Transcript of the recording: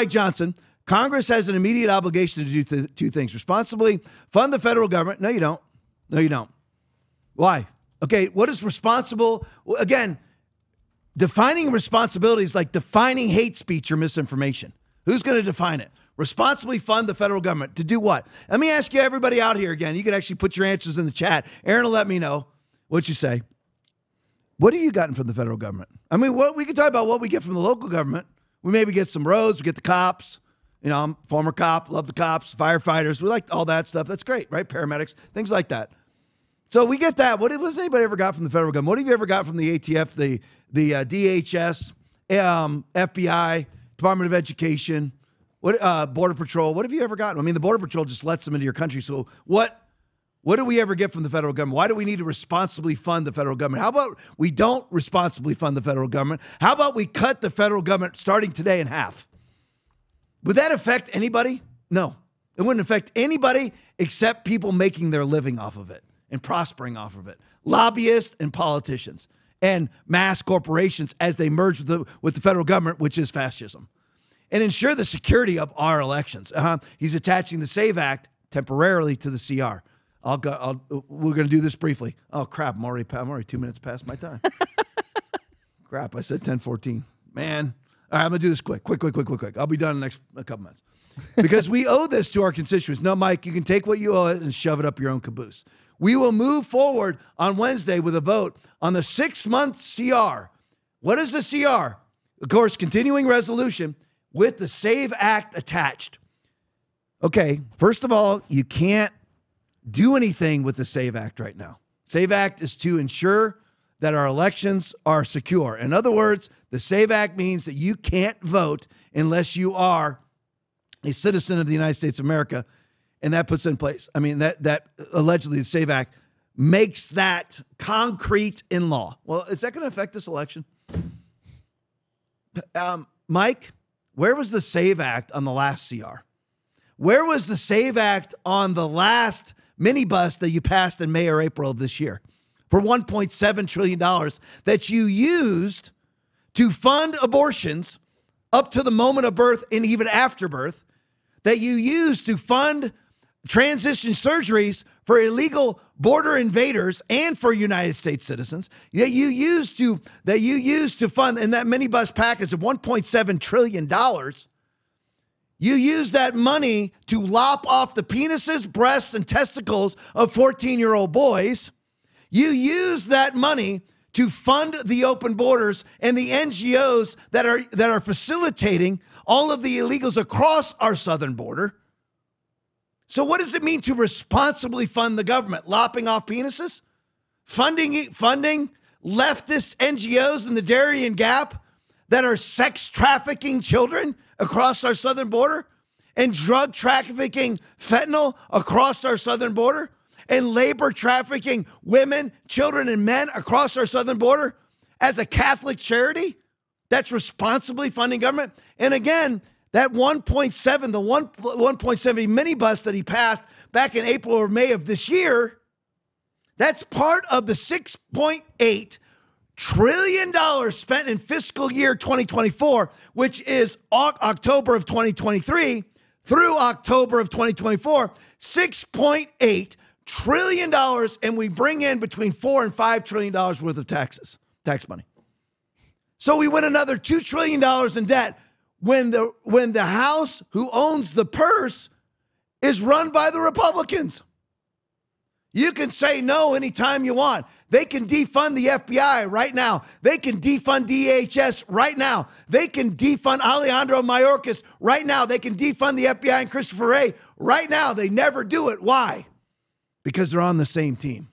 Mike Johnson, Congress has an immediate obligation to do th- two things responsibly fund the federal government. No, you don't. No, you don't. Why? Okay, what is responsible? Again, defining responsibility is like defining hate speech or misinformation. Who's going to define it? Responsibly fund the federal government to do what? Let me ask you, everybody out here again. You can actually put your answers in the chat. Aaron will let me know what you say. What have you gotten from the federal government? I mean, what we can talk about what we get from the local government. We maybe get some roads, we get the cops. You know, I'm former cop, love the cops, firefighters. We like all that stuff. That's great, right? Paramedics, things like that. So we get that. What has anybody ever got from the federal government? What have you ever got from the ATF, the the uh, DHS, um, FBI, Department of Education, what uh, Border Patrol? What have you ever gotten? I mean, the Border Patrol just lets them into your country. So what? What do we ever get from the federal government? Why do we need to responsibly fund the federal government? How about we don't responsibly fund the federal government? How about we cut the federal government starting today in half? Would that affect anybody? No. It wouldn't affect anybody except people making their living off of it and prospering off of it. Lobbyists and politicians and mass corporations as they merge with the, with the federal government, which is fascism. And ensure the security of our elections. Uh-huh. He's attaching the SAVE Act temporarily to the CR. I'll go. I'll, we're going to do this briefly. Oh crap! I'm already. I'm already two minutes past my time. crap! I said ten fourteen. Man. All right, I'm gonna do this quick, quick, quick, quick, quick, quick. I'll be done in the next a couple minutes because we owe this to our constituents. No, Mike, you can take what you owe it and shove it up your own caboose. We will move forward on Wednesday with a vote on the six month CR. What is the CR? Of course, continuing resolution with the SAVE Act attached. Okay, first of all, you can't do anything with the SAVE Act right now. SAVE Act is to ensure that our elections are secure. In other words, the SAVE Act means that you can't vote unless you are a citizen of the United States of America, and that puts in place. I mean, that that allegedly the SAVE Act makes that concrete in law. Well, is that going to affect this election? Um, Mike, where was the SAVE Act on the last CR? Where was the SAVE Act on the last minibus that you passed in May or April of this year for $1.7 trillion that you used to fund abortions up to the moment of birth and even after birth, that you used to fund transition surgeries for illegal border invaders and for United States citizens that you used to that you used to fund in that minibus package of 1.7 trillion dollars you use that money to lop off the penises, breasts, and testicles of 14 year old boys. You use that money to fund the open borders and the NGOs that are, that are facilitating all of the illegals across our southern border. So, what does it mean to responsibly fund the government? Lopping off penises? Funding, funding leftist NGOs in the Darien Gap that are sex trafficking children across our southern border and drug trafficking fentanyl across our southern border and labor trafficking women, children, and men across our southern border as a Catholic charity that's responsibly funding government. And again, that 1.7, the 1, 1.7 minibus that he passed back in April or May of this year, that's part of the 6.8 trillion dollars spent in fiscal year 2024, which is October of 2023 through October of 2024, 6.8 trillion dollars, and we bring in between four and five trillion dollars worth of taxes, tax money. So we win another two trillion dollars in debt when the when the House who owns the purse is run by the Republicans. You can say no anytime you want. They can defund the FBI right now. They can defund DHS right now. They can defund Alejandro Mayorkas right now. They can defund the FBI and Christopher Wray right now. They never do it. Why? Because they're on the same team.